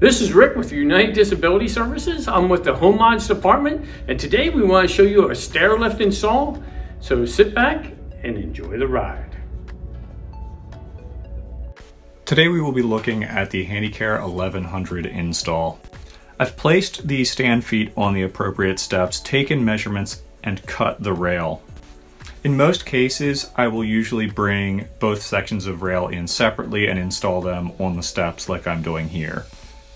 This is Rick with United Disability Services. I'm with the Home Mods Department, and today we want to show you a stair lift install. So sit back and enjoy the ride. Today we will be looking at the Handicare 1100 install. I've placed the stand feet on the appropriate steps, taken measurements, and cut the rail. In most cases, I will usually bring both sections of rail in separately and install them on the steps like I'm doing here.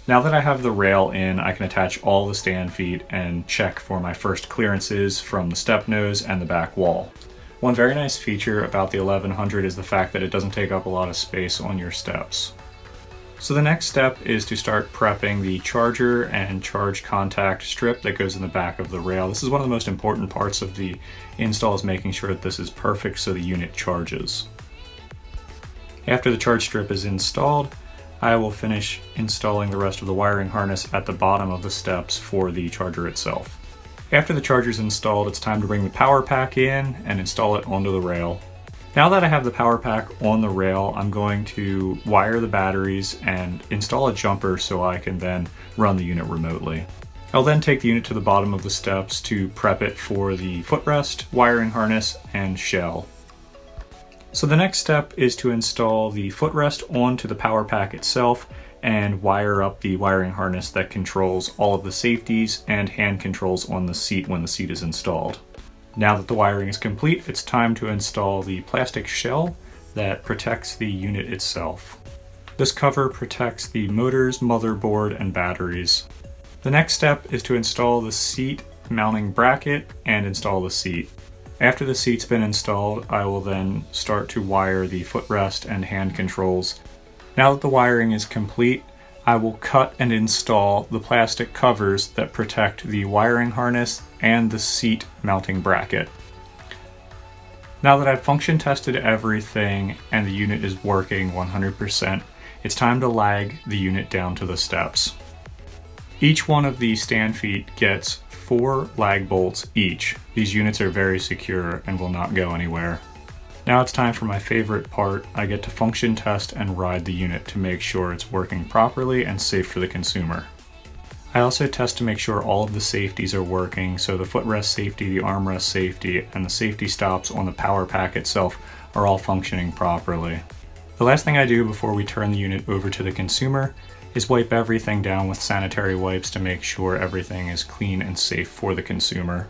Now that I have the rail in, I can attach all the stand feet and check for my first clearances from the step nose and the back wall. One very nice feature about the 1100 is the fact that it doesn't take up a lot of space on your steps. So the next step is to start prepping the charger and charge contact strip that goes in the back of the rail. This is one of the most important parts of the install is making sure that this is perfect so the unit charges. After the charge strip is installed, I will finish installing the rest of the wiring harness at the bottom of the steps for the charger itself. After the charger is installed, it's time to bring the power pack in and install it onto the rail. Now that I have the power pack on the rail, I'm going to wire the batteries and install a jumper so I can then run the unit remotely. I'll then take the unit to the bottom of the steps to prep it for the footrest, wiring harness, and shell. So the next step is to install the footrest onto the power pack itself and wire up the wiring harness that controls all of the safeties and hand controls on the seat when the seat is installed. Now that the wiring is complete, it's time to install the plastic shell that protects the unit itself. This cover protects the motors, motherboard, and batteries. The next step is to install the seat mounting bracket and install the seat. After the seat's been installed, I will then start to wire the footrest and hand controls. Now that the wiring is complete, I will cut and install the plastic covers that protect the wiring harness and the seat mounting bracket. Now that I've function tested everything and the unit is working 100%, it's time to lag the unit down to the steps. Each one of these stand feet gets four lag bolts each. These units are very secure and will not go anywhere. Now it's time for my favorite part. I get to function test and ride the unit to make sure it's working properly and safe for the consumer. I also test to make sure all of the safeties are working, so the footrest safety, the armrest safety, and the safety stops on the power pack itself are all functioning properly. The last thing I do before we turn the unit over to the consumer is wipe everything down with sanitary wipes to make sure everything is clean and safe for the consumer.